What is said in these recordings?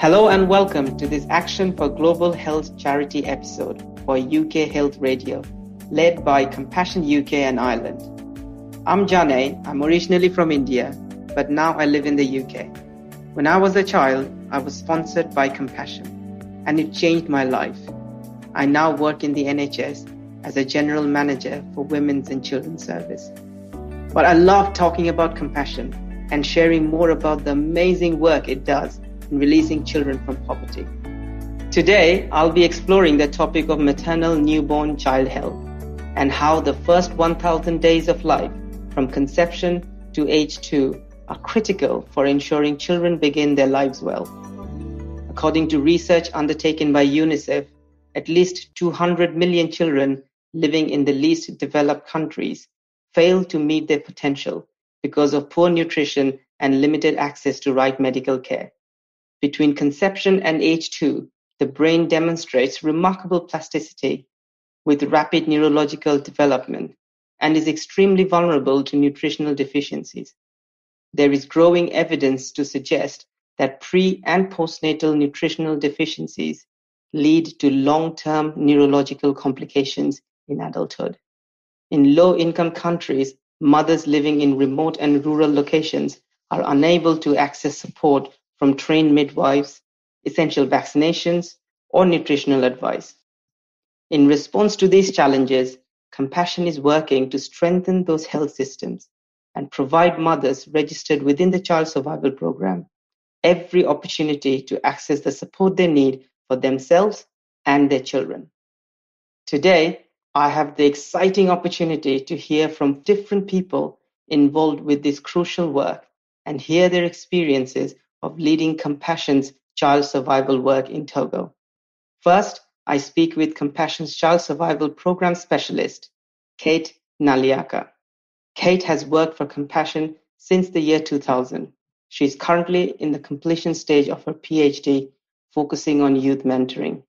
Hello and welcome to this Action for Global Health charity episode for UK Health Radio, led by Compassion UK and Ireland. I'm Jane. I'm originally from India, but now I live in the UK. When I was a child, I was sponsored by Compassion, and it changed my life. I now work in the NHS as a general manager for Women's and Children's Service. But I love talking about compassion and sharing more about the amazing work it does in releasing children from poverty. Today, I'll be exploring the topic of maternal newborn child health and how the first 1000 days of life from conception to age 2 are critical for ensuring children begin their lives well. According to research undertaken by UNICEF, at least 200 million children living in the least developed countries fail to meet their potential because of poor nutrition and limited access to right medical care. Between conception and age two, the brain demonstrates remarkable plasticity with rapid neurological development and is extremely vulnerable to nutritional deficiencies. There is growing evidence to suggest that pre and postnatal nutritional deficiencies lead to long-term neurological complications in adulthood. In low-income countries, mothers living in remote and rural locations are unable to access support from trained midwives, essential vaccinations, or nutritional advice. In response to these challenges, Compassion is working to strengthen those health systems and provide mothers registered within the Child Survival Program every opportunity to access the support they need for themselves and their children. Today, I have the exciting opportunity to hear from different people involved with this crucial work and hear their experiences of leading Compassion's child survival work in Togo. First, I speak with Compassion's Child Survival Program Specialist, Kate Naliaka. Kate has worked for Compassion since the year 2000. She is currently in the completion stage of her PhD, focusing on youth mentoring.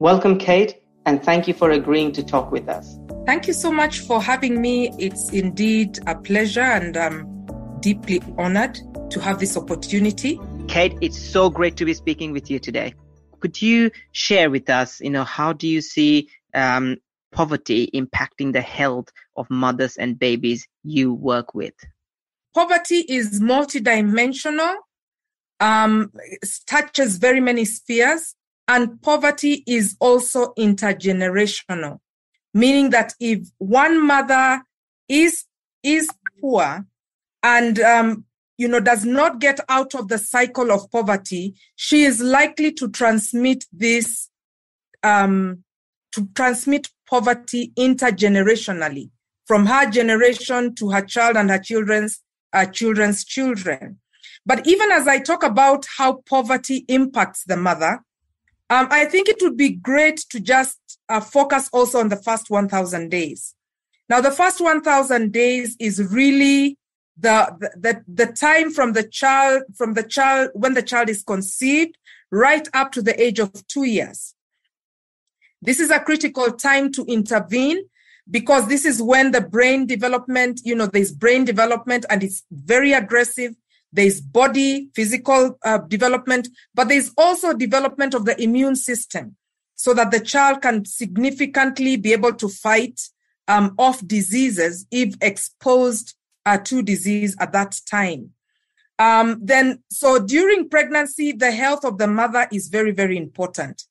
Welcome, Kate, and thank you for agreeing to talk with us. Thank you so much for having me. It's indeed a pleasure, and I'm deeply honored to have this opportunity. Kate, it's so great to be speaking with you today. Could you share with us, you know, how do you see um, poverty impacting the health of mothers and babies you work with? Poverty is multidimensional, um, touches very many spheres, and poverty is also intergenerational, meaning that if one mother is is poor and um, you know, does not get out of the cycle of poverty, she is likely to transmit this, um, to transmit poverty intergenerationally from her generation to her child and her children's uh, children's children. But even as I talk about how poverty impacts the mother, um, I think it would be great to just uh, focus also on the first 1,000 days. Now, the first 1,000 days is really the, the, the time from the child, from the child, when the child is conceived, right up to the age of two years. This is a critical time to intervene because this is when the brain development, you know, there's brain development and it's very aggressive. There's body, physical uh, development, but there's also development of the immune system so that the child can significantly be able to fight um, off diseases if exposed uh, to disease at that time. Um, then, so during pregnancy, the health of the mother is very, very important.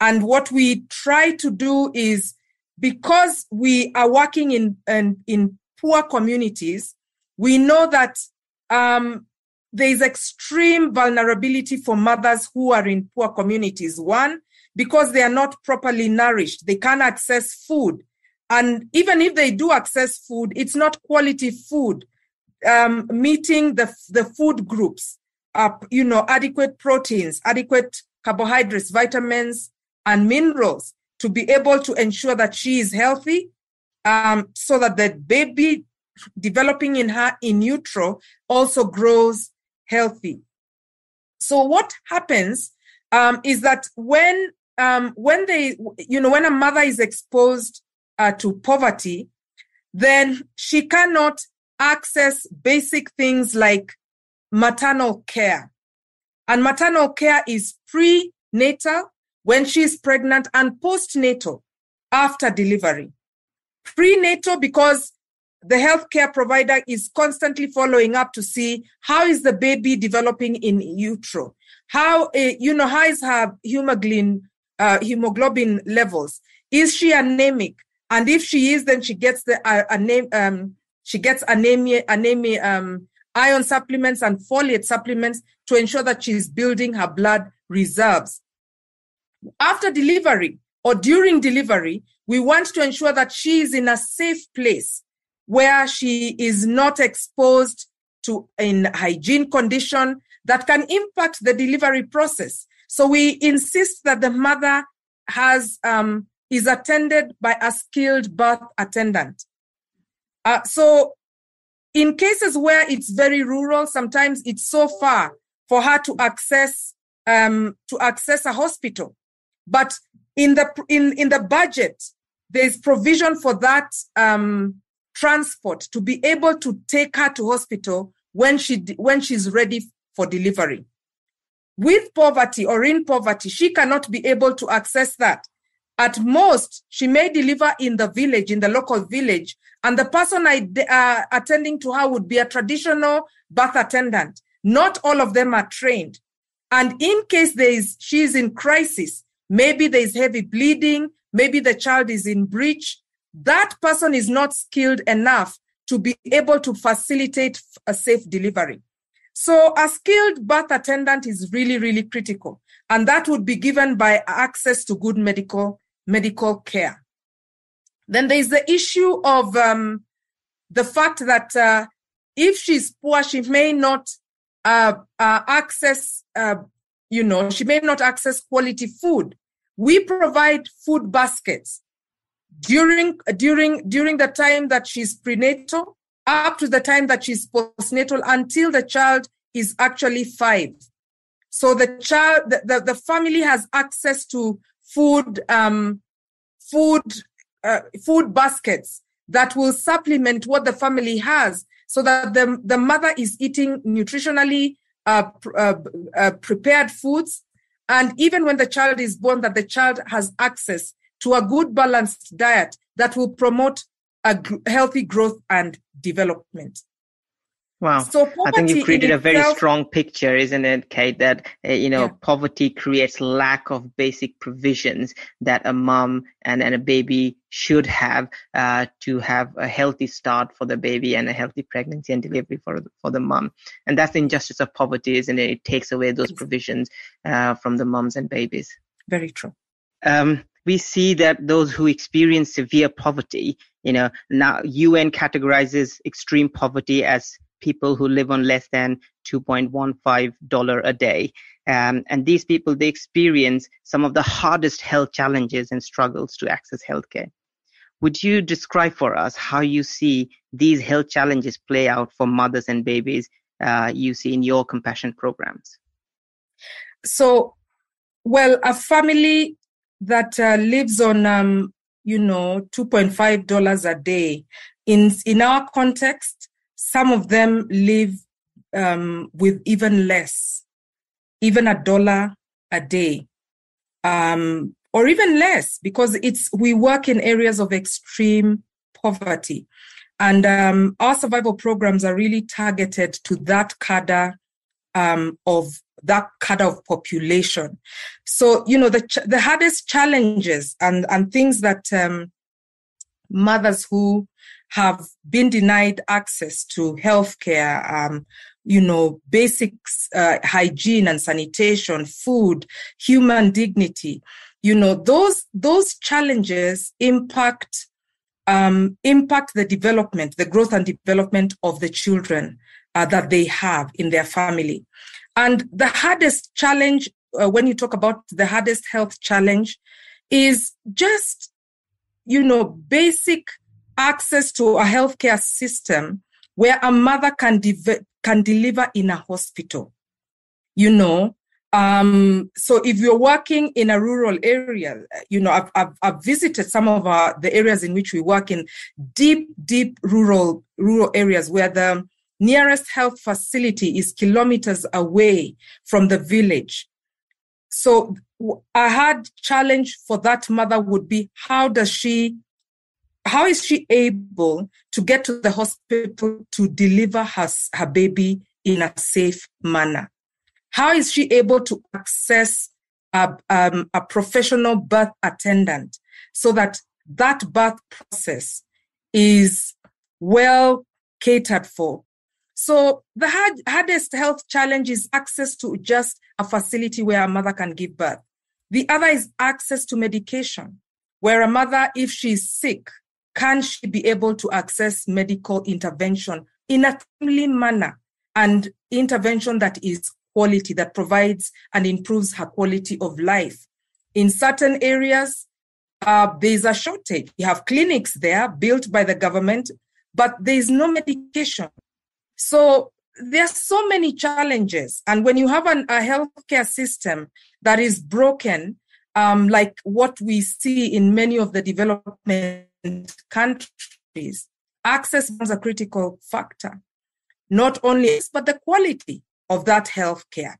And what we try to do is because we are working in, in, in poor communities, we know that um, there is extreme vulnerability for mothers who are in poor communities. One, because they are not properly nourished, they can't access food. And even if they do access food, it's not quality food, um, meeting the, the food groups, uh, you know, adequate proteins, adequate carbohydrates, vitamins, and minerals to be able to ensure that she is healthy um, so that the baby developing in her in utero also grows healthy. So what happens um, is that when um, when they, you know, when a mother is exposed uh, to poverty, then she cannot access basic things like maternal care. And maternal care is prenatal when she is pregnant and postnatal after delivery. Prenatal because the healthcare provider is constantly following up to see how is the baby developing in utero how uh, you know how is her hemoglobin uh, hemoglobin levels is she anemic and if she is then she gets the uh, anem- um, she gets anemia anemia um, iron supplements and folate supplements to ensure that she's building her blood reserves after delivery or during delivery we want to ensure that she is in a safe place where she is not exposed to in hygiene condition that can impact the delivery process. So we insist that the mother has um, is attended by a skilled birth attendant. Uh, so in cases where it's very rural, sometimes it's so far for her to access um, to access a hospital. But in the in in the budget, there's provision for that um, transport to be able to take her to hospital when she when she's ready for delivery. With poverty or in poverty, she cannot be able to access that. At most, she may deliver in the village, in the local village, and the person I, uh, attending to her would be a traditional birth attendant. Not all of them are trained. And in case there is, she is in crisis, maybe there is heavy bleeding, maybe the child is in breach, that person is not skilled enough to be able to facilitate a safe delivery. So a skilled birth attendant is really, really critical. And that would be given by access to good medical, medical care. Then there is the issue of um, the fact that uh, if she's poor, she may not uh, uh, access, uh, you know, she may not access quality food. We provide food baskets during during during the time that she's prenatal up to the time that she's postnatal until the child is actually five so the child the, the, the family has access to food um, food uh, food baskets that will supplement what the family has so that the, the mother is eating nutritionally uh, uh, uh prepared foods and even when the child is born that the child has access to a good balanced diet that will promote a healthy growth and development. Wow. So I think you created a very strong picture, isn't it, Kate? That, uh, you know, yeah. poverty creates lack of basic provisions that a mom and, and a baby should have uh, to have a healthy start for the baby and a healthy pregnancy and delivery for, for the mom. And that's the injustice of poverty, isn't it? It takes away those provisions uh, from the moms and babies. Very true. Um, we see that those who experience severe poverty, you know, now UN categorizes extreme poverty as people who live on less than $2.15 a day. Um, and these people, they experience some of the hardest health challenges and struggles to access healthcare. Would you describe for us how you see these health challenges play out for mothers and babies uh, you see in your compassion programs? So, well, a family that uh, lives on, um, you know, $2.5 a day. In, in our context, some of them live um, with even less, even a dollar a day, um, or even less, because it's we work in areas of extreme poverty, and um, our survival programs are really targeted to that cadre um, of that kind of population. So, you know, the, ch- the hardest challenges and, and things that um, mothers who have been denied access to healthcare, um, you know, basics, uh, hygiene and sanitation, food, human dignity, you know, those, those challenges impact, um, impact the development, the growth and development of the children uh, that they have in their family. And the hardest challenge, uh, when you talk about the hardest health challenge, is just, you know, basic access to a healthcare system where a mother can, de- can deliver in a hospital. You know, um, so if you're working in a rural area, you know, I've, I've, I've, visited some of our, the areas in which we work in deep, deep rural, rural areas where the, nearest health facility is kilometers away from the village. So a hard challenge for that mother would be how does she how is she able to get to the hospital to deliver her, her baby in a safe manner? How is she able to access a, um, a professional birth attendant so that that birth process is well catered for? So the hard, hardest health challenge is access to just a facility where a mother can give birth. The other is access to medication, where a mother, if she's sick, can she be able to access medical intervention in a timely manner and intervention that is quality, that provides and improves her quality of life? In certain areas, uh, there's a shortage. You have clinics there built by the government, but there is no medication. So there are so many challenges. And when you have an, a healthcare system that is broken, um, like what we see in many of the development countries, access is a critical factor. Not only, but the quality of that healthcare.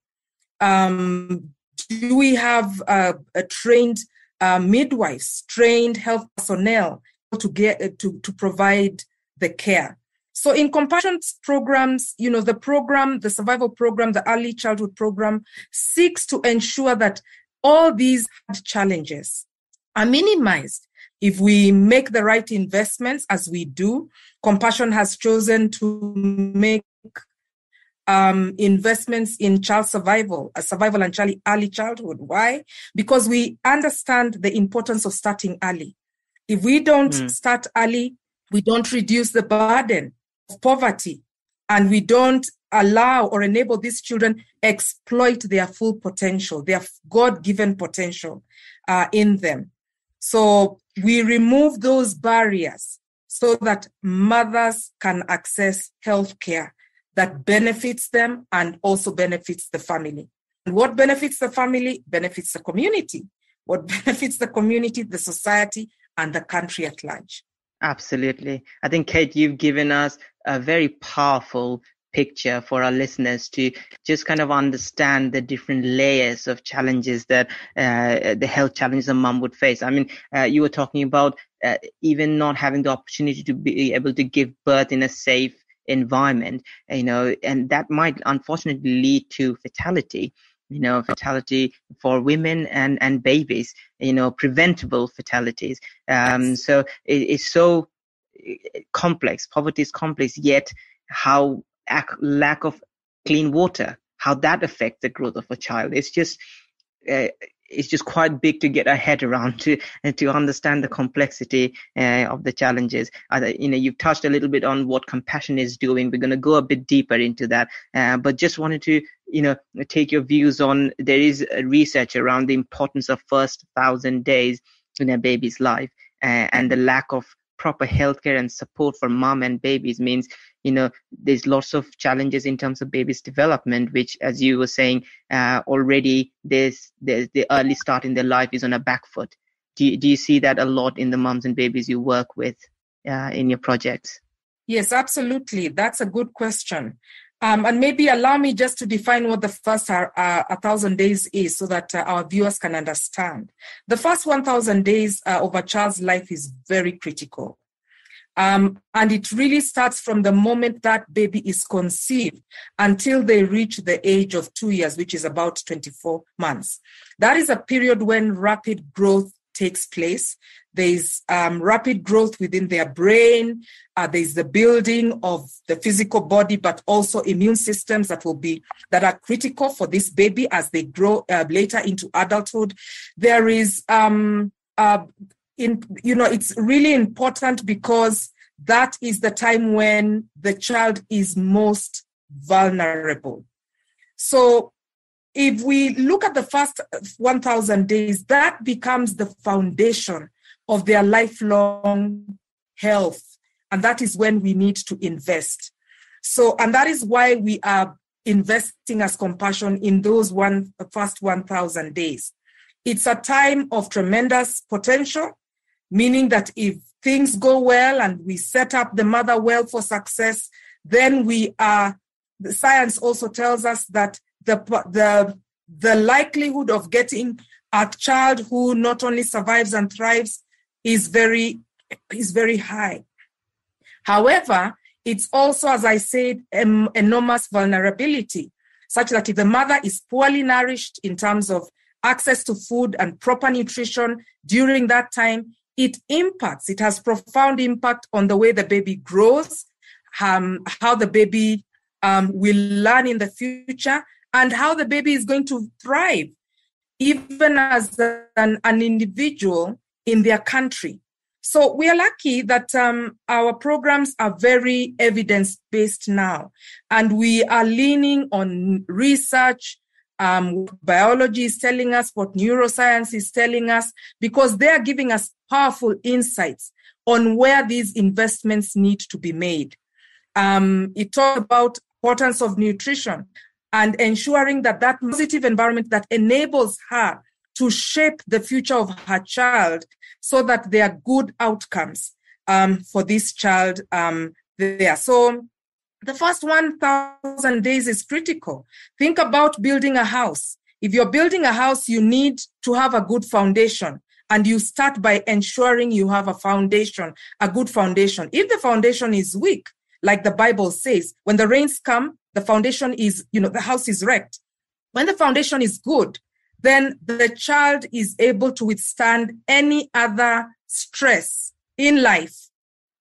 Um, do we have uh, a trained uh, midwives, trained health personnel to get to, to provide the care? So in compassion programs, you know, the program, the survival program, the early childhood program seeks to ensure that all these challenges are minimized. If we make the right investments as we do, Compassion has chosen to make um, investments in child survival, uh, survival and child, early childhood. Why? Because we understand the importance of starting early. If we don't mm. start early, we don't reduce the burden of poverty and we don't allow or enable these children exploit their full potential, their God-given potential uh, in them. So we remove those barriers so that mothers can access health care that benefits them and also benefits the family. And what benefits the family benefits the community. What benefits the community, the society, and the country at large. Absolutely. I think, Kate, you've given us a very powerful picture for our listeners to just kind of understand the different layers of challenges that uh, the health challenges a mom would face. I mean, uh, you were talking about uh, even not having the opportunity to be able to give birth in a safe environment, you know, and that might unfortunately lead to fatality you know fatality for women and and babies you know preventable fatalities. Um so it, it's so complex. Poverty is complex yet how lack of clean water how that affects the growth of a child it's just uh, it's just quite big to get our head around to to understand the complexity uh, of the challenges. Uh, you know, you've touched a little bit on what compassion is doing. We're going to go a bit deeper into that, uh, but just wanted to you know take your views on there is research around the importance of first thousand days in a baby's life and the lack of proper healthcare and support for mom and babies means you know there's lots of challenges in terms of baby's development which as you were saying uh, already there's, there's the early start in their life is on a back foot do you, do you see that a lot in the moms and babies you work with uh, in your projects yes absolutely that's a good question um, and maybe allow me just to define what the first uh, a thousand days is so that uh, our viewers can understand. The first 1,000 days uh, of a child's life is very critical. Um, and it really starts from the moment that baby is conceived until they reach the age of two years, which is about 24 months. That is a period when rapid growth takes place. There's um, rapid growth within their brain. Uh, there's the building of the physical body, but also immune systems that will be that are critical for this baby as they grow uh, later into adulthood. There is um, uh, in you know it's really important because that is the time when the child is most vulnerable. So if we look at the first 1000 days that becomes the foundation of their lifelong health. And that is when we need to invest. So and that is why we are investing as compassion in those one first 1000 days. It's a time of tremendous potential meaning that if things go well and we set up the mother well for success, then we are, the science also tells us that the, the, the likelihood of getting a child who not only survives and thrives is very, is very high. However, it's also, as I said, em- enormous vulnerability, such that if the mother is poorly nourished in terms of access to food and proper nutrition during that time, it impacts, it has profound impact on the way the baby grows, um, how the baby um, will learn in the future, and how the baby is going to thrive, even as an, an individual in their country. So we are lucky that um, our programs are very evidence based now, and we are leaning on research. Um, biology is telling us what neuroscience is telling us because they are giving us powerful insights on where these investments need to be made. Um, it talks about importance of nutrition and ensuring that that positive environment that enables her to shape the future of her child so that there are good outcomes um, for this child um, there. So the first 1,000 days is critical. Think about building a house. If you're building a house, you need to have a good foundation. And you start by ensuring you have a foundation, a good foundation. If the foundation is weak, like the Bible says, when the rains come, the foundation is, you know, the house is wrecked. When the foundation is good, then the child is able to withstand any other stress in life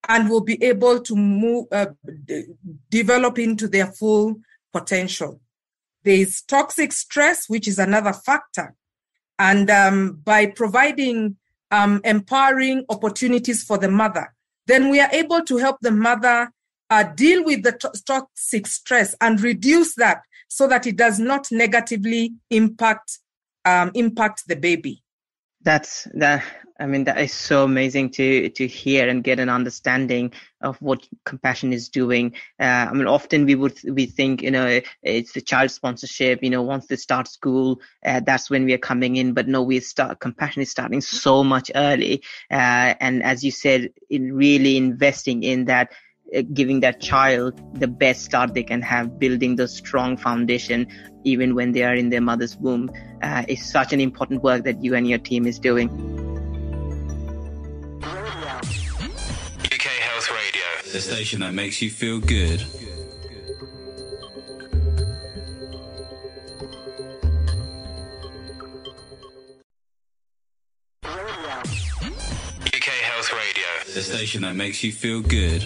and will be able to move, uh, d- develop into their full potential. There is toxic stress, which is another factor. And um, by providing um, empowering opportunities for the mother, then we are able to help the mother uh, deal with the to- toxic stress and reduce that so that it does not negatively impact um, impact the baby. That's that. I mean, that is so amazing to to hear and get an understanding of what compassion is doing. Uh, I mean, often we would we think, you know, it's the child sponsorship. You know, once they start school, uh, that's when we are coming in. But no, we start compassion is starting so much early. Uh, and as you said, in really investing in that giving that child the best start they can have, building the strong foundation even when they are in their mother's womb, uh, is such an important work that you and your team is doing. UK Health Radio, the station that makes you feel good. UK Health Radio, the station that makes you feel good.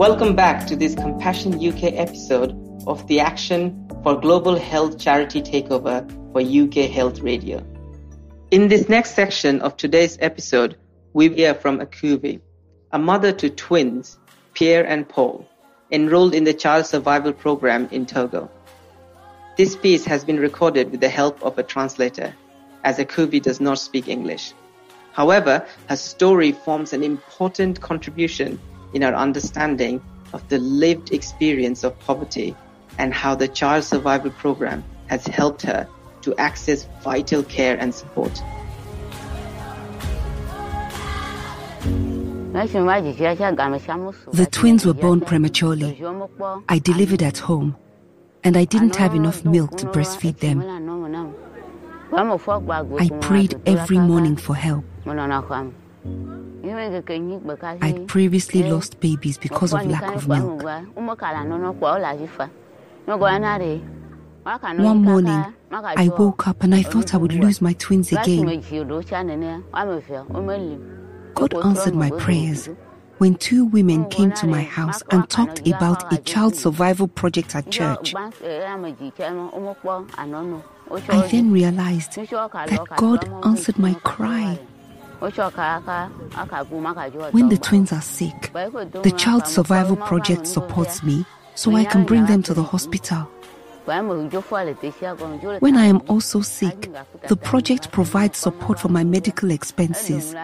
Welcome back to this Compassion UK episode of the Action for Global Health Charity Takeover for UK Health Radio. In this next section of today's episode, we hear from Akuvi, a mother to twins, Pierre and Paul, enrolled in the Child Survival Program in Togo. This piece has been recorded with the help of a translator, as Akuvi does not speak English. However, her story forms an important contribution in our understanding of the lived experience of poverty and how the Child Survival Program has helped her to access vital care and support. The twins were born prematurely. I delivered at home, and I didn't have enough milk to breastfeed them. I prayed every morning for help. I'd previously eh? lost babies because of lack of milk. One morning, I woke up and I thought I would lose my twins again. God answered my prayers when two women came to my house and talked about a child survival project at church. I then realized that God answered my cry. When the twins are sick, the Child Survival Project supports me so I can bring them to the hospital. When I am also sick, the project provides support for my medical expenses.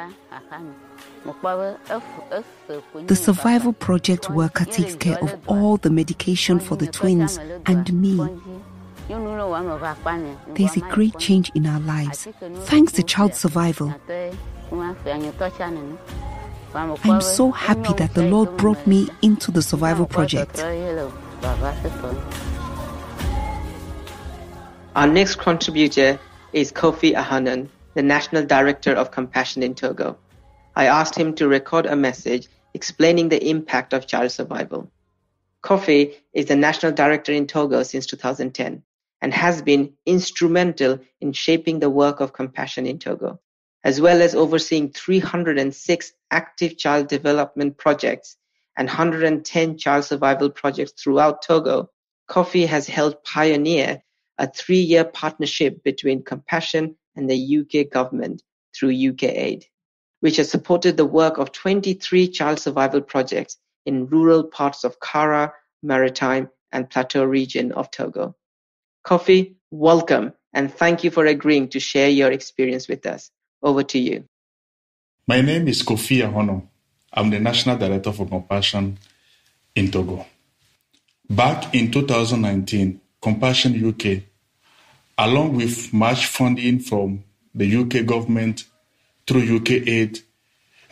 The Survival Project worker takes care of all the medication for the twins and me. There's a great change in our lives. Thanks to child survival. I'm so happy that the Lord brought me into the survival project. Our next contributor is Kofi Ahanon, the National Director of Compassion in Togo. I asked him to record a message explaining the impact of child survival. Kofi is the National Director in Togo since 2010 and has been instrumental in shaping the work of Compassion in Togo, as well as overseeing 306 active child development projects and 110 child survival projects throughout Togo. Kofi has helped pioneer a three-year partnership between Compassion and the UK government through UK Aid, which has supported the work of 23 child survival projects in rural parts of Kara, Maritime, and Plateau region of Togo. Kofi, welcome, and thank you for agreeing to share your experience with us. Over to you. My name is Kofi Ahanon. I'm the National Director for Compassion in Togo. Back in 2019, Compassion UK, along with much funding from the UK government through UK Aid,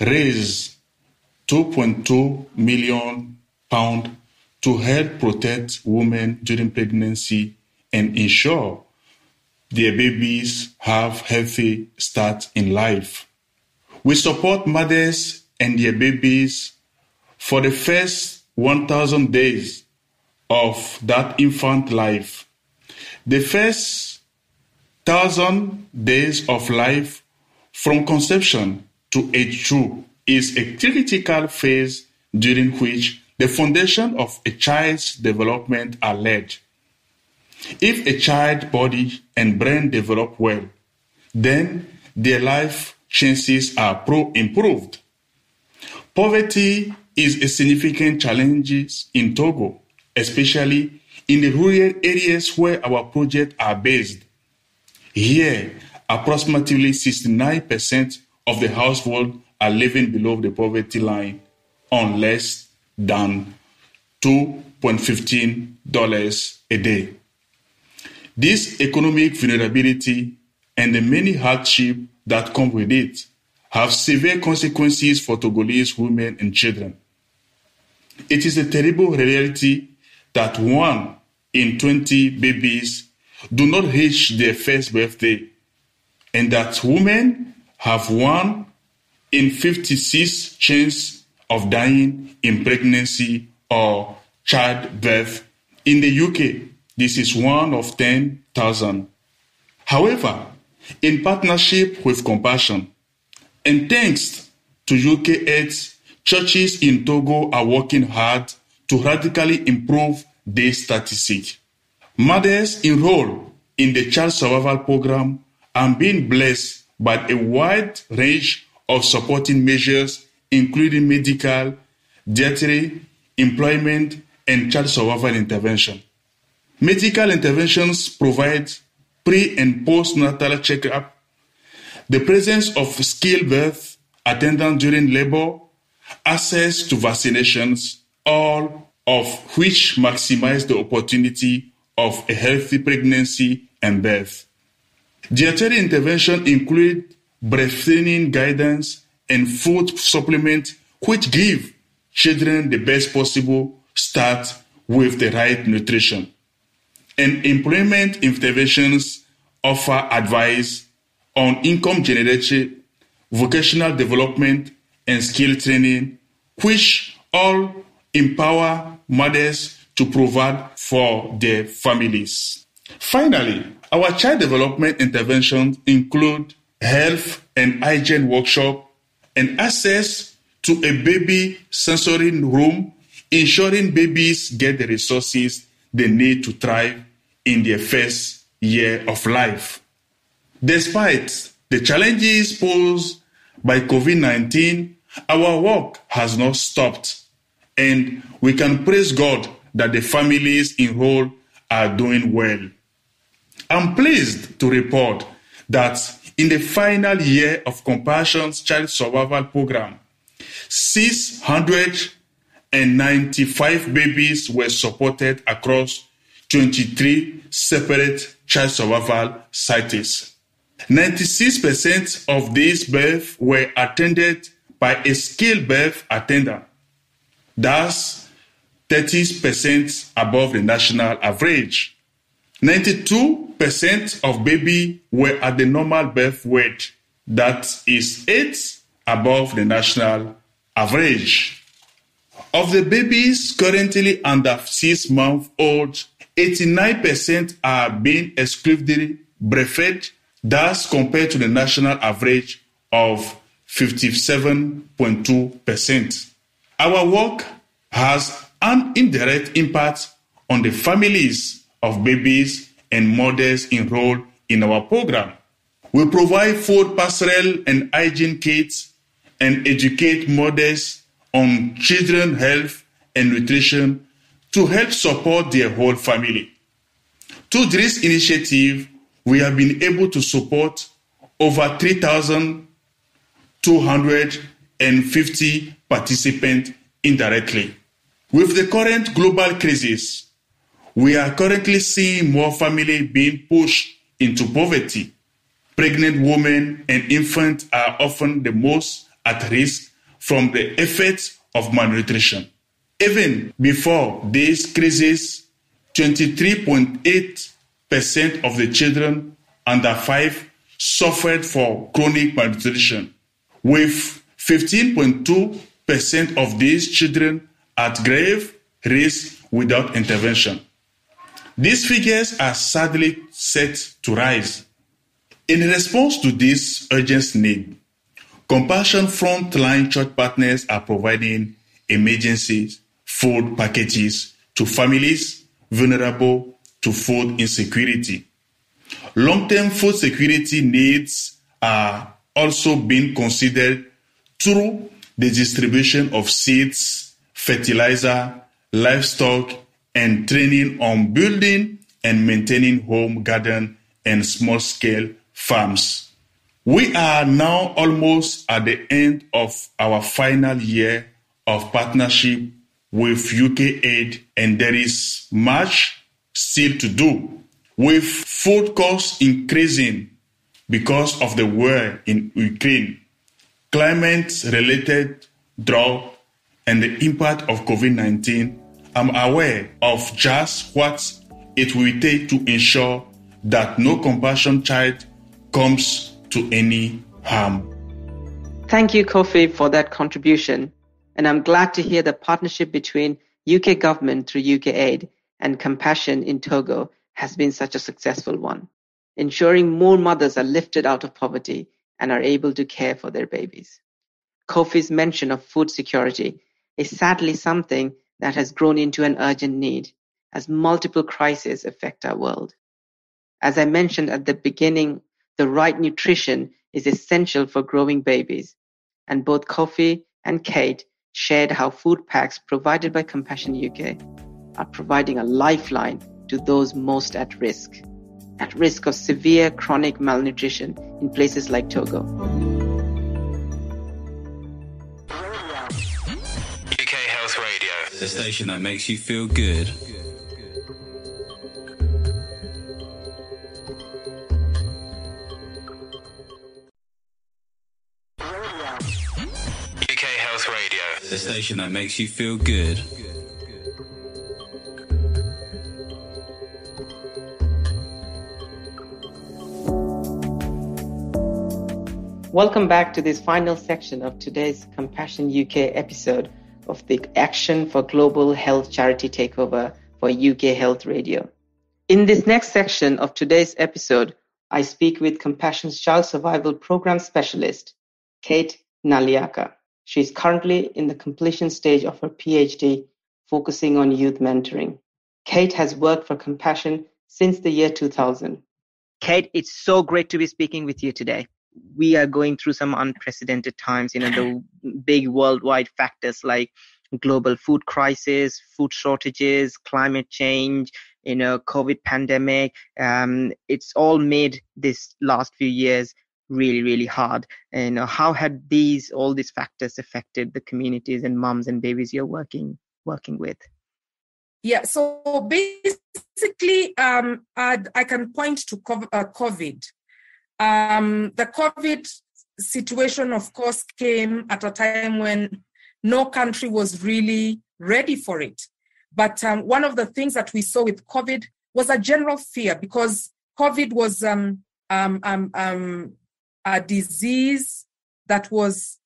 raised 2.2 million pound to help protect women during pregnancy and ensure their babies have healthy start in life. We support mothers and their babies for the first 1000 days of that infant life. The first 1000 days of life from conception to age 2 is a critical phase during which the foundation of a child's development are laid. If a child's body and brain develop well, then their life chances are pro- improved. Poverty is a significant challenge in Togo, especially in the rural areas where our projects are based. Here, approximately 69% of the households are living below the poverty line on less than $2.15 a day. This economic vulnerability and the many hardships that come with it have severe consequences for Togolese women and children. It is a terrible reality that one in 20 babies do not reach their first birthday, and that women have one in 56 chance of dying in pregnancy or childbirth. In the UK, this is one of 10,000. However, in partnership with Compassion, and thanks to UK Aid's, churches in Togo are working hard to radically improve their statistics. Mothers enrolled in the child survival program are being blessed by a wide range of supporting measures, including medical, dietary, employment, and child survival intervention. Medical interventions provide pre and postnatal checkup, the presence of skilled birth attendant during labor, access to vaccinations, all of which maximize the opportunity of a healthy pregnancy and birth. Dietary intervention include breastfeeding guidance and food supplement which give children the best possible start with the right nutrition. And employment interventions offer advice on income generation, vocational development, and skill training, which all empower mothers to provide for their families. Finally, our child development interventions include health and hygiene workshop and access to a baby sensory room, ensuring babies get the resources they need to thrive in their first year of life. Despite the challenges posed by COVID 19, our work has not stopped, and we can praise God that the families enrolled are doing well. I'm pleased to report that in the final year of Compassion's Child Survival Program, 695 babies were supported across 23 separate child survival sites. 96% of these births were attended by a skilled birth attendant. Thus, 30% above the national average. 92% of babies were at the normal birth weight, that is 8 above the national average. Of the babies currently under 6 months old, 89% are being exclusively breastfed, thus compared to the national average of 57.2%. Our work has an indirect impact on the families of babies and mothers enrolled in our program. We provide food pastoral and hygiene kits and educate mothers on children health and nutrition to help support their whole family. Through this initiative, we have been able to support over 3,250 participants indirectly. With the current global crisis, we are currently seeing more families being pushed into poverty. Pregnant women and infants are often the most at risk from the effects of malnutrition. Even before this crisis, 23.8% of the children under 5 suffered for chronic malnutrition, with 15.2% of these children at grave risk without intervention. These figures are sadly set to rise. In response to this urgent need, Compassion Frontline Church partners are providing emergency food packages to families vulnerable to food insecurity. Long term food security needs are also being considered through the distribution of seeds, fertilizer, livestock, and training on building and maintaining home garden and small scale farms. We are now almost at the end of our final year of partnership with UK Aid, and there is much still to do. With food costs increasing because of the war in Ukraine, climate related drought, and the impact of COVID 19, I'm aware of just what it will take to ensure that no compassion child comes to any harm. Thank you, Kofi, for that contribution. And I'm glad to hear the partnership between UK government through UK Aid and Compassion in Togo has been such a successful one, ensuring more mothers are lifted out of poverty and are able to care for their babies. Kofi's mention of food security is sadly something that has grown into an urgent need as multiple crises affect our world. As I mentioned at the beginning the right nutrition is essential for growing babies, and both Kofi and Kate shared how food packs provided by Compassion UK are providing a lifeline to those most at risk, at risk of severe chronic malnutrition in places like Togo. UK Health Radio, the station that makes you feel good. The station that makes you feel good. Welcome back to this final section of today's Compassion UK episode of the Action for Global Health Charity Takeover for UK Health Radio. In this next section of today's episode, I speak with Compassion's Child Survival Program Specialist, Kate Naliaka. She is currently in the completion stage of her PhD, focusing on youth mentoring. Kate has worked for Compassion since the year 2000. Kate, it's so great to be speaking with you today. We are going through some unprecedented times, you know, the big worldwide factors like global food crisis, food shortages, climate change, you know, COVID pandemic. Um, it's all made this last few years really really hard and uh, how had these all these factors affected the communities and moms and babies you're working working with yeah so basically, um, I can point to COVID. Uh, um, the COVID situation, of course, came at a time when no country was really ready for it. But um, one of the things that we saw with COVID was a general fear because COVID was um, um, um, a disease that was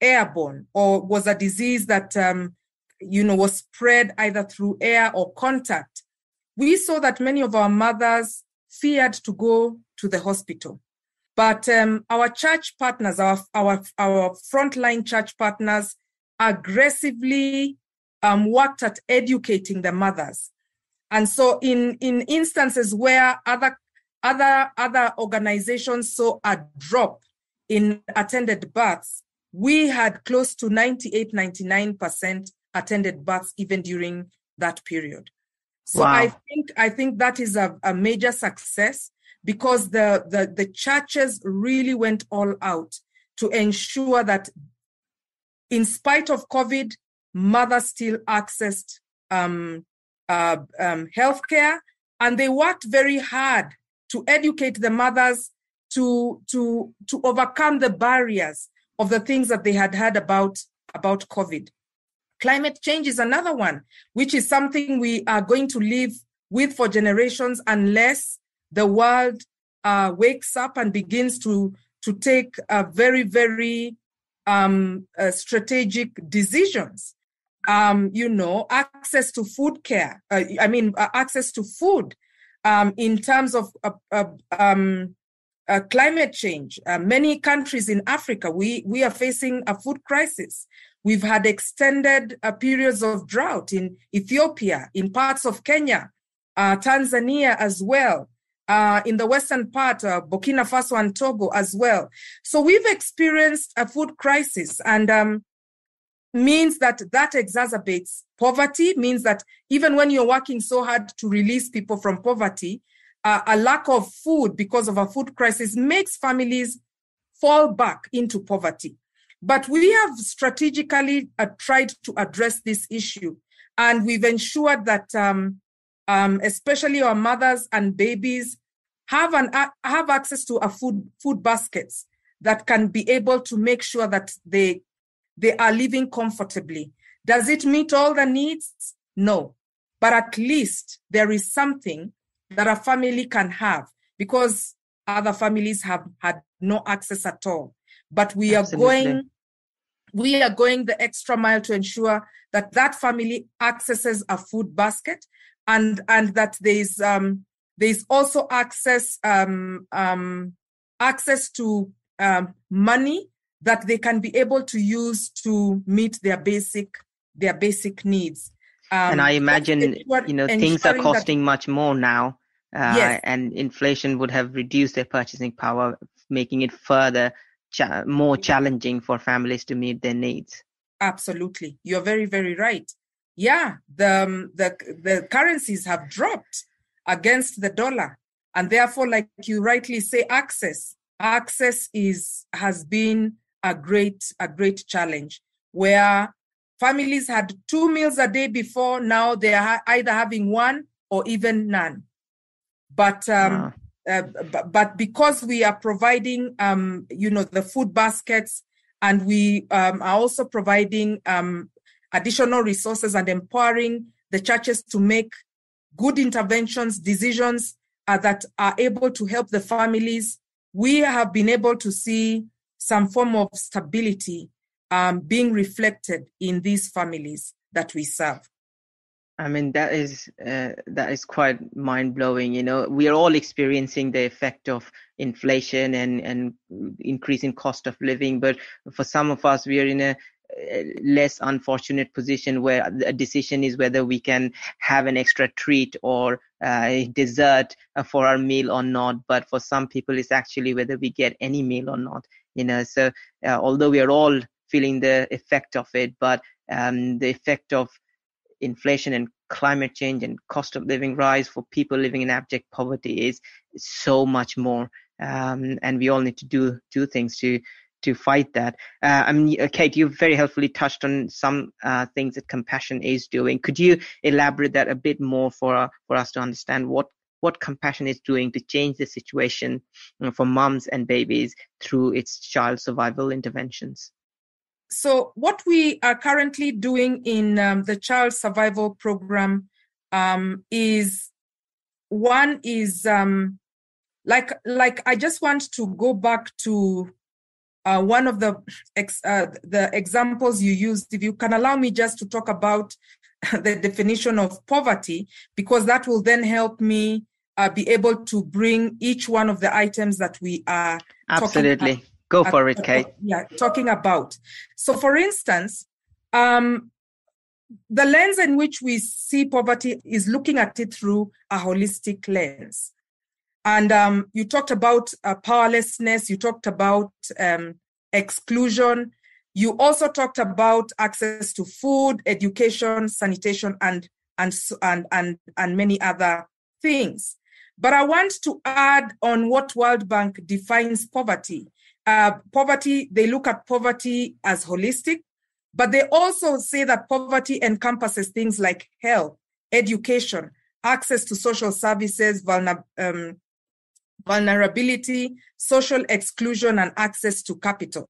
airborne or was a disease that um, you know was spread either through air or contact. We saw that many of our mothers feared to go to the hospital. But um, our church partners, our, our, our frontline church partners, aggressively um, worked at educating the mothers. And so in, in instances where other, other, other organizations saw a drop in attended births, we had close to 98, 99% attended births even during that period. So wow. I think I think that is a, a major success because the, the, the churches really went all out to ensure that in spite of COVID, mothers still accessed um, uh, um, healthcare, and they worked very hard to educate the mothers to to to overcome the barriers of the things that they had heard about about COVID. Climate change is another one, which is something we are going to live with for generations unless the world uh, wakes up and begins to to take very very um, uh, strategic decisions. Um, you know, access to food care. Uh, I mean, uh, access to food um, in terms of uh, um, climate change. many countries in Africa, we we are facing a food crisis. We've had extended periods of drought in Ethiopia, in parts of Kenya, Tanzania as well uh, in the western part, uh, Burkina Faso and Togo as well. So we've experienced a food crisis, and um, means that that exacerbates poverty. Means that even when you're working so hard to release people from poverty, uh, a lack of food because of a food crisis makes families fall back into poverty. But we have strategically uh, tried to address this issue, and we've ensured that. Um, um, especially our mothers and babies, have an uh, have access to a food food baskets that can be able to make sure that they they are living comfortably. Does it meet all the needs? No, but at least there is something that a family can have because other families have had no access at all. But we Absolutely. are going we are going the extra mile to ensure that that family accesses a food basket and and that there is um, there's also access um, um, access to um, money that they can be able to use to meet their basic their basic needs. and I imagine you know things are costing that, much more now, uh, yes. and inflation would have reduced their purchasing power, making it further cha- more challenging for families to meet their needs. Absolutely, you're very very right yeah, the, um, the, the currencies have dropped against the dollar. And therefore, like you rightly say, access, access is, has been a great, a great challenge where families had two meals a day before. Now they are either having one or even none. But, um, uh, but, but because we are providing, um, you know, the food baskets and we um, are also providing um, additional resources and empowering the churches to make good interventions, decisions uh, that are able to help the families, we have been able to see some form of stability um, being reflected in these families that we serve. I mean that is uh, that is quite mind blowing. You know, we are all experiencing the effect of inflation and and increasing cost of living, but for some of us, we are in a less unfortunate position where a decision is whether we can have an extra treat or uh, dessert uh, for our meal or not. But for some people it's actually whether we get any meal or not you know. So uh, although we are all feeling the effect of it but um, the effect of inflation and climate change and cost of living rise for people living in abject poverty is so much more um, and we all need to do do things to to fight that. Uh, I mean, uh, Kate, you very helpfully touched on some uh, things that Compassion is doing. Could you elaborate that a bit more for for us to understand what what Compassion is doing to change the situation you know, for moms and babies through its child survival interventions? So, what we are currently doing in um, the child survival program um, is one is um, like like I just want to go back to uh, one of the ex, uh, the examples you used. If you can allow me just to talk about the definition of poverty, because that will then help me uh, be able to bring each one of the items that we are absolutely go for it, Kate. Yeah, talking about. So, for instance, um, the lens in which we see poverty is looking at it through a holistic lens. And um, you talked about uh, powerlessness, you talked about um, exclusion, you also talked about access to food, education, sanitation, and and and and, and many other things. But I want to add on what World Bank defines poverty. Uh, poverty, they look at poverty as holistic, but they also say that poverty encompasses things like health, education, access to social services, vulner, um, vulnerability, social exclusion, and access to capital.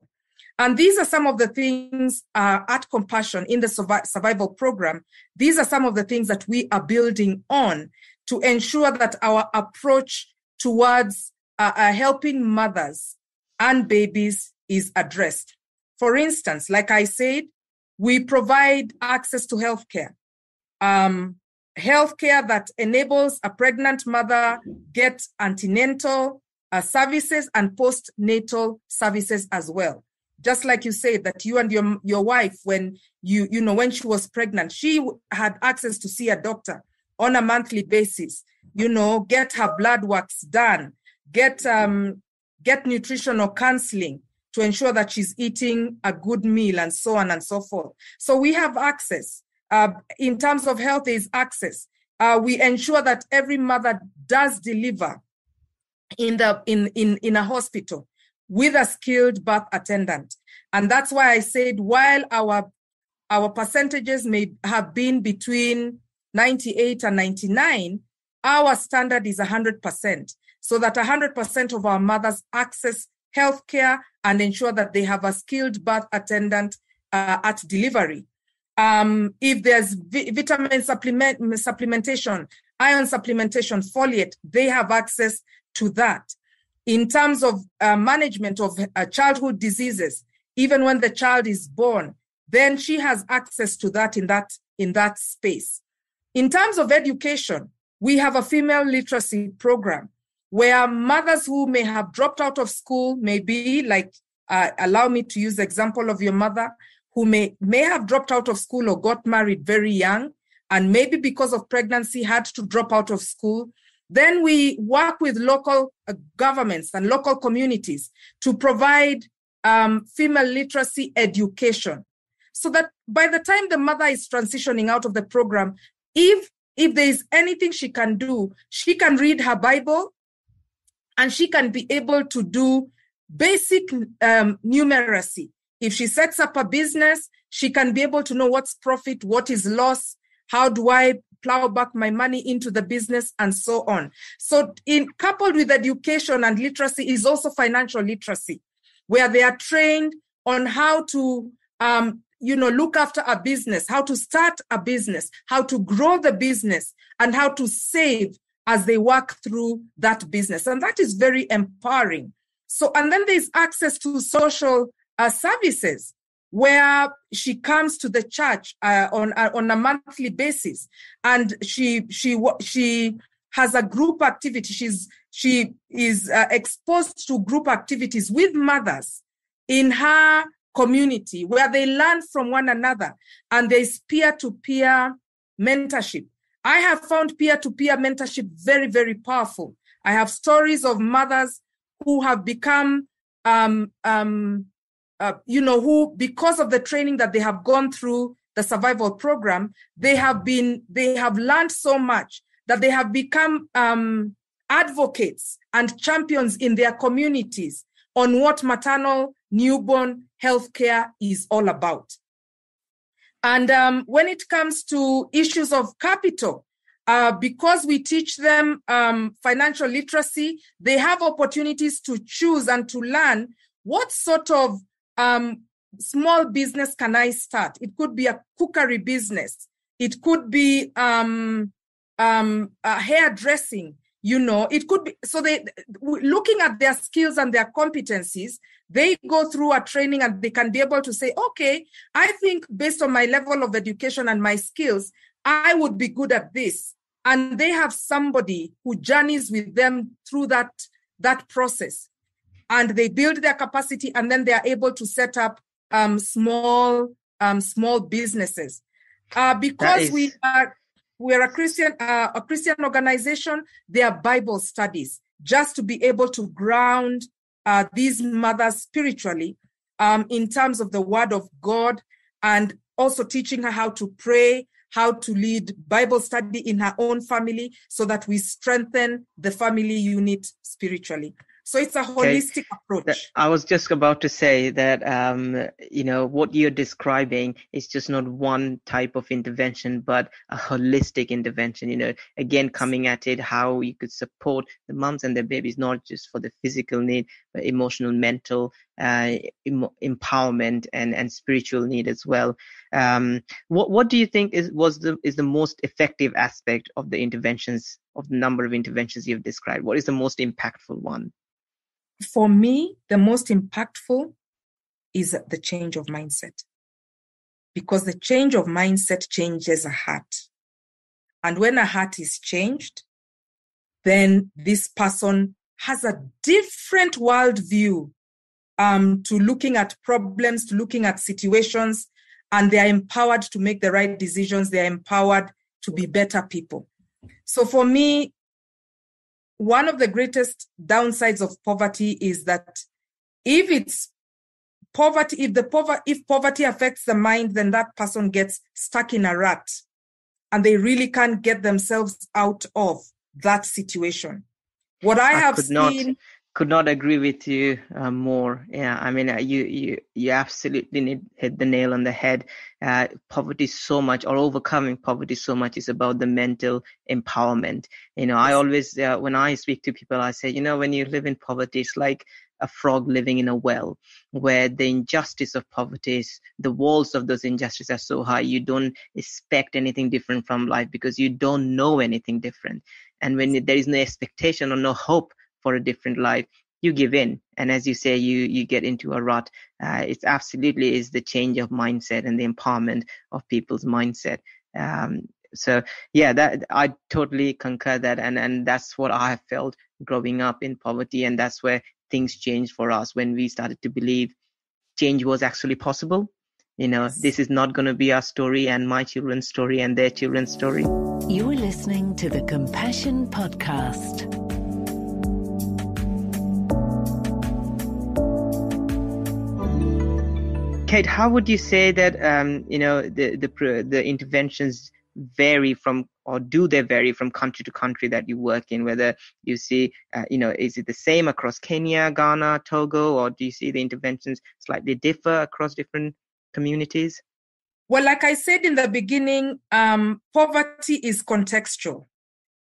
And these are some of the things uh, at Compassion in the survival program. These are some of the things that we are building on to ensure that our approach towards uh, uh, helping mothers and babies is addressed. For instance, like I said, we provide access to healthcare. Um, healthcare that enables a pregnant mother get antenatal uh, services and postnatal services as well. Just like you said that you and your your wife, when you you know when she was pregnant, she had access to see a doctor on a monthly basis. You know, get her blood works done, get um, get nutritional counseling to ensure that she's eating a good meal and so on and so forth. So we have access. Uh, in terms of health, is access. Uh, we ensure that every mother does deliver in the in, in in a hospital with a skilled birth attendant, and that's why I said while our our percentages may have been between 98 and 99, our standard is 100%, so that 100% of our mothers access healthcare and ensure that they have a skilled birth attendant uh, at delivery. Um, if there's vi- vitamin supplement, supplementation, iron supplementation, folate, they have access to that. In terms of uh, management of uh, childhood diseases, even when the child is born, then she has access to that in that in that space. In terms of education, we have a female literacy program where mothers who may have dropped out of school, maybe like, uh, allow me to use the example of your mother, who may, may have dropped out of school or got married very young, and maybe because of pregnancy had to drop out of school. Then we work with local uh, governments and local communities to provide um, female literacy education so that by the time the mother is transitioning out of the program, if if there is anything she can do, she can read her Bible and she can be able to do basic um, numeracy. If she sets up a business, she can be able to know what's profit, what is loss, how do I plow back my money into the business, and so on. So, in coupled with education and literacy is also financial literacy, where they are trained on how to um, you know look after a business how to start a business how to grow the business and how to save as they work through that business and that is very empowering so and then there's access to social uh, services where she comes to the church uh, on uh, on a monthly basis and she she she has a group activity she's she is uh, exposed to group activities with mothers in her community where they learn from one another and there's peer to peer mentorship. I have found peer to peer mentorship very, very powerful. I have stories of mothers who have become, um, um, uh, you know, who, because of the training that they have gone through the survival program, they have been, they have learned so much that they have become um, advocates and champions in their communities on what maternal newborn healthcare is all about. And um, when it comes to issues of capital, uh, because we teach them um, financial literacy, they have opportunities to choose and to learn what sort of um, small business can I start. It could be a cookery business. It could be um, um, hairdressing. You know, it could be so they looking at their skills and their competencies. They go through a training and they can be able to say, okay, I think based on my level of education and my skills, I would be good at this. And they have somebody who journeys with them through that, that process. And they build their capacity and then they are able to set up um, small, um, small businesses. Uh, because is... we are we're a Christian uh, a Christian organization, there are Bible studies just to be able to ground uh, these mothers spiritually um, in terms of the word of God and also teaching her how to pray how to lead Bible study in her own family so that we strengthen the family unit spiritually. So it's a holistic okay. approach. I was just about to say that, um, you know, what you're describing is just not one type of intervention, but a holistic intervention, you know, again, coming at it, how you could support the moms and their babies, not just for the physical need, but emotional, mental, uh, em- empowerment and, and spiritual need as well. Um, what, what do you think is, was the, is the most effective aspect of the interventions, of the number of interventions you've described? What is the most impactful one? for me, the most impactful is the change of mindset. Because the change of mindset changes a heart. And when a heart is changed, then this person has a different worldview um, to looking at problems, to looking at situations, and they are empowered to make the right decisions. They are empowered to be better people. So for me, one of the greatest downsides of poverty is that if it's poverty, if the poverty, if poverty affects the mind, then that person gets stuck in a rut and they really can't get themselves out of that situation. What I, I have seen not, could not agree with you uh, more. Yeah, I mean, uh, you you you absolutely need, hit the nail on the head. Uh, poverty so much, or overcoming poverty so much, is about the mental empowerment. You know, I always uh, when I speak to people, I say, you know, when you live in poverty, it's like a frog living in a well, where the injustice of poverty is the walls of those injustices are so high, you don't expect anything different from life because you don't know anything different. And when there is no expectation or no hope for a different life you give in. And as you say you you get into a rut. Uh, it's absolutely is the change of mindset and the empowerment of people's mindset. Um, so yeah that i totally concur that. And and that's what i have felt growing up in poverty. And that's where things changed for us when we started to believe change was actually possible. You know this is not going to be our story and my children's story and their children's story. You are listening to the compassion podcast Kate, how would you say that um, you know the the the interventions vary from or do they vary from country to country that you work in? Whether you see uh, you know is it the same across kenya ghana togo or do you see the interventions slightly differ across different communities? Well like i said in the beginning um, poverty is contextual.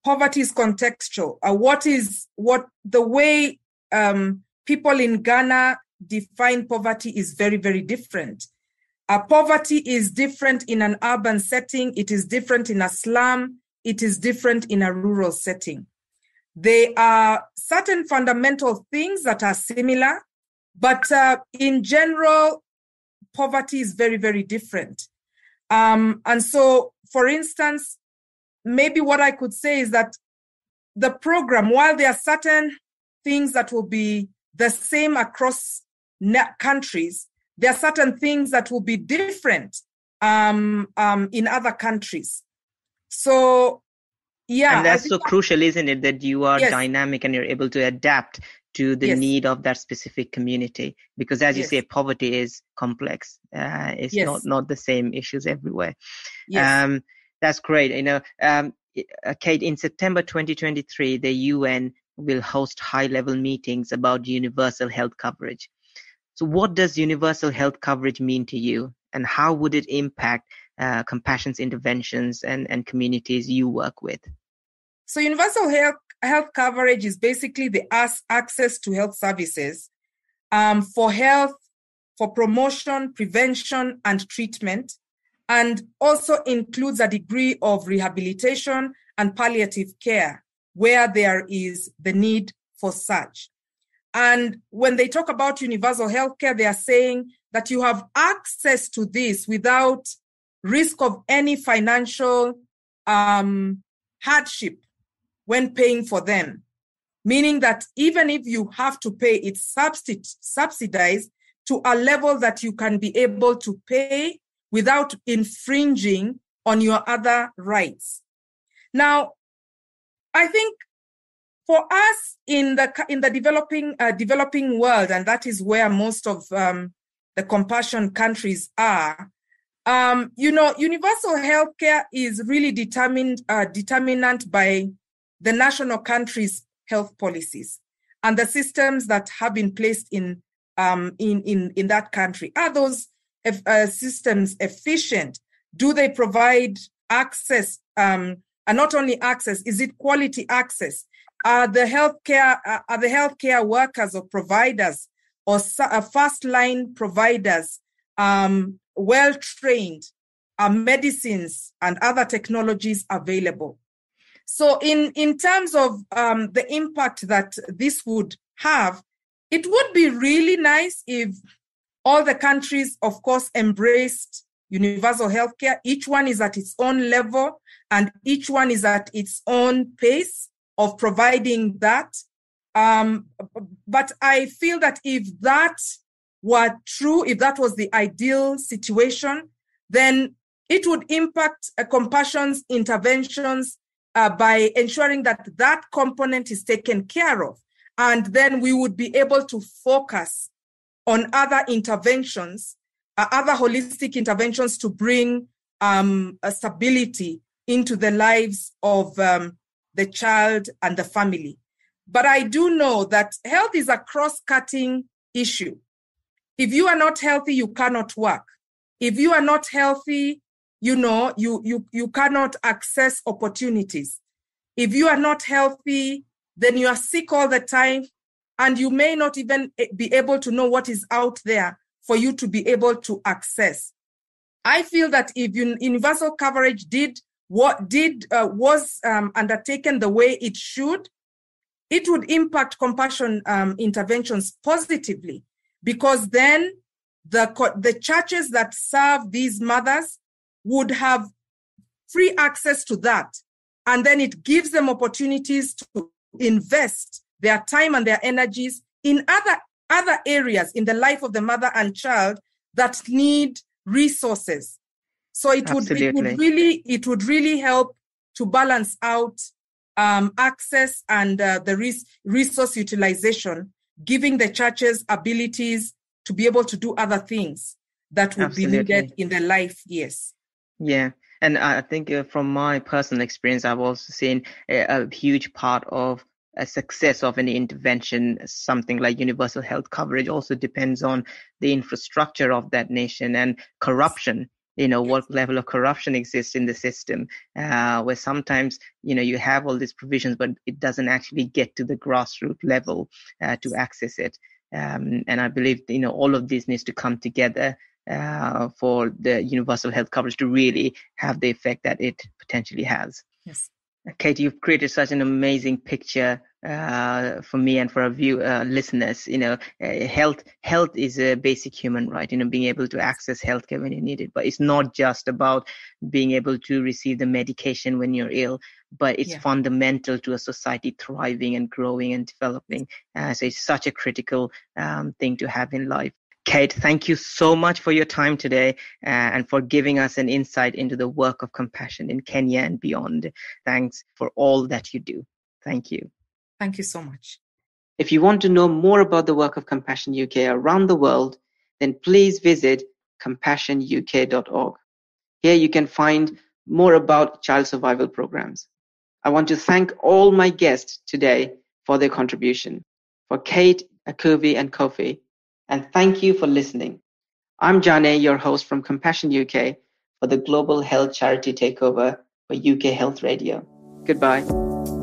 Poverty is contextual. Uh, what is what the way um, people in ghana define poverty is very, very different. Poverty is different in an urban setting, it is different in a slum, it is different in a rural setting. There are certain fundamental things that are similar, but uh, in general, poverty is very, very different. Um, and so, for instance, maybe what I could say is that the program, while there are certain things that will be the same across countries, there are certain things that will be different um, um, in other countries. So, yeah. And that's so crucial, isn't it? That you are yes. dynamic and you're able to adapt to the yes. need of that specific community. Because as you yes. say, poverty is complex. Uh, it's not, not the same issues everywhere. Um, that's great. You know, um, uh, Kate, in September 2023, the UN will host high level meetings about universal health coverage. So, what does universal health coverage mean to you, and how would it impact uh, compassion's interventions and, and communities you work with? So, universal health, health coverage is basically the access to health services um, for health, for promotion, prevention, and treatment, and also includes a degree of rehabilitation and palliative care where there is the need for such. And when they talk about universal healthcare, they are saying that you have access to this without risk of any financial um, hardship when paying for them. Meaning that even if you have to pay, it's subsidized to a level that you can be able to pay without infringing on your other rights. Now, I think for us in the in the developing uh, developing world, and that is where most of um, the compassion countries are. Um, you know, universal healthcare is really determined uh, determinant by the national country's health policies and the systems that have been placed in um, in in in that country. Are those uh, systems efficient? Do they provide access? Um, and not only access, is it quality access? Are the healthcare are the healthcare workers or providers or uh, first line providers um, well trained are medicines and other technologies available? So in in terms of um, the impact that this would have it would be really nice if all the countries of course embraced universal healthcare. Each one is at its own level and each one is at its own pace of providing that. Um, but I feel that if that were true, if that was the ideal situation, then it would impact a compassion's interventions uh, by ensuring that that component is taken care of. And then we would be able to focus on other interventions, uh, other holistic interventions to bring um, stability into the lives of um, the child, and the family. But I do know that health is a cross cutting issue. If you are not healthy, you cannot work. If you are not healthy, you know, you, you, you cannot access opportunities. If you are not healthy, then you are sick all the time and you may not even eh, be able to know what is out there for you to be able to access. I feel that if universal coverage did what did uh, was um, undertaken the way it should, it would impact compassion um, interventions positively. Because then the the churches that serve these mothers would have free access to that. And then it gives them opportunities to invest their time and their energies in other other areas in the life of the mother and child that need resources so it would, it would really it would really help to balance out um, access and uh, the res- resource utilization, giving the churches abilities to be able to do other things that would Absolutely. be needed in their life. Yes. Yeah. And I think uh, from my personal experience, I've also seen a, a huge part of a success of any intervention, something like universal health coverage, also depends on the infrastructure of that nation and corruption you know what level of corruption exists in the system uh, where sometimes you know you have all these provisions but it doesn't actually get to the grassroots level uh, to access it. Um, and i believe you know all of this needs to come together uh, for the universal health coverage to really have the effect that it potentially has. Yes. Kate, you've created such an amazing picture uh, for me and for our view uh, listeners. You know, uh, health health is a basic human right. You know, being able to access healthcare when you need it, but it's not just about being able to receive the medication when you're ill, but it's yeah. fundamental to a society thriving and growing and developing. Uh, so it's such a critical um, thing to have in life. Kate, thank you so much for your time today uh, and for giving us an insight into the work of compassion in Kenya and beyond. Thanks for all that you do. Thank you. Thank you so much. If you want to know more about the work of Compassion UK around the world, then please visit compassionuk.org. Here you can find more about child survival programs. I want to thank all my guests today for their contribution. For Kate, Akuvi, and Kofi, and thank you for listening. I'm Jane, your host from Compassion UK for the Global Health Charity Takeover for UK Health Radio. Goodbye.